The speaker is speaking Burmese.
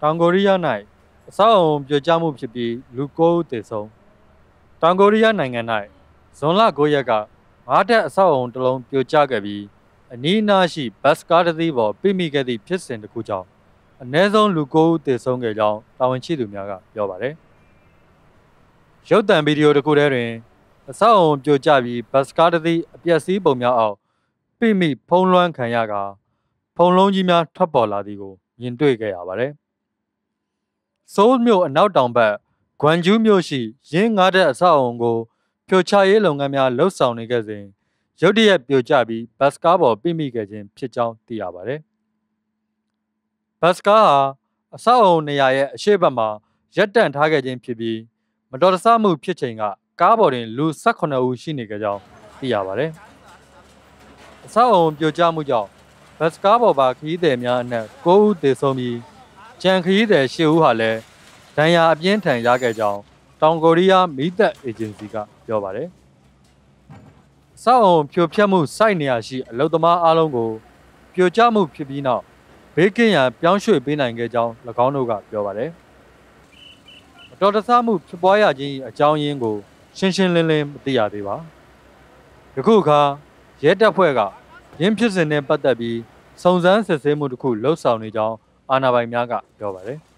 တောင်ကိုရီးယား၌အဆောက်အအုံပြိုကျမှုဖြစ်ပြီးလူ9ဦးသေဆုံးတောင်ကိုရီးယားနိုင်ငံ၌ဇွန်လ9ရက်ကငါးတက်အဆောက်အအုံတစ်လုံးပြိုကျခဲ့ပြီးအနီးအနားရှိဘတ်စကားတစ်စီးပေါ်ပြိမိခဲ့သည့်ဖြစ်စဉ်တစ်ခုကြောင့်အ ਨੇ ဆုံးလူ9ဦးသေဆုံးခဲ့ကြောင်းတာဝန်ရှိသူများကပြောပါတယ်ရုပ်သံဗီဒီယိုတစ်ခုထဲတွင်အဆောက်အုံပြိုကျပြီးဘတ်စကားတစ်စီးအပျက်စီးပုံများအောက်ပြိမိဖုံးလွှမ်းခံရကာဖုံလုံးကြီးများထွက်ပေါ်လာသည်ကိုမြင်တွေ့ခဲ့ရပါတယ်။ ဆိုးလ်မြို့အနောက်တောင်ဘက်ဂွမ်ဂျူးမြို့ရှိရင်းငါးတဲ့အဆောက်အုံကိုပြိုချရေးလုပ်ငန်းများလှုပ်ဆောင်နေခဲ့စဉ်ရုတ်တရက်ပြိုကျပြီးဘတ်စကားပေါ်ပြိမိခဲ့ခြင်းဖြစ်ကြောင်းသိရပါတယ်။ဘတ်စကားဟာအဆောက်အုံနေရာရဲ့အရှိတ်ဘက်မှာရပ်တန့်ထားခဲ့ခြင်းဖြစ်ပြီးမတော်တဆမှုဖြစ်ချိန်ကကားပေါ်တွင်လူ18ဦးရှိနေကြကြောင်းသိရပါတယ်။အဆောက်အုံပြိုကျမှုကြောင့်ဘတ်စကားပေါ်ပါခရီးသည်များအနက်9ဦးသေဆုံးပြီး ကြံခရီးသည်10ဦးဟာလည်းဒဏ်ရာအပြင်းထန်ရခဲ့ကြောင်းတောင်ကိုရီးယားမီးသတ်အေဂျင်စီကပြောပါတယ်။စောက်အုံဖြိုဖျက်မှုစိုက်နေရရှိအလုသမားအားလုံးကိုပြိုကျမှုဖြစ်ပြီးနောက်ဘေးကင်းရန်ပြောင်းရွှေ့ပေးနိုင်ခဲ့ကြောင်း၎င်းတို့ကပြောပါတယ်။မတော်တဆမှုဖြစ်ပွားရခြင်း၏အကြောင်းရင်းကိုရှင်းရှင်းလင်းလင်းမသိရသေးပါ။ယခုအခါရဲတပ်ဖွဲ့ကရင်းဖြစ်စဉ်နဲ့ပတ်သက်ပြီးစုံစမ်းစစ်ဆေးမှုတစ်ခုလှုပ်ဆောင်နေကြောင်း အာဏာပိုင်များကပြောပါတယ်။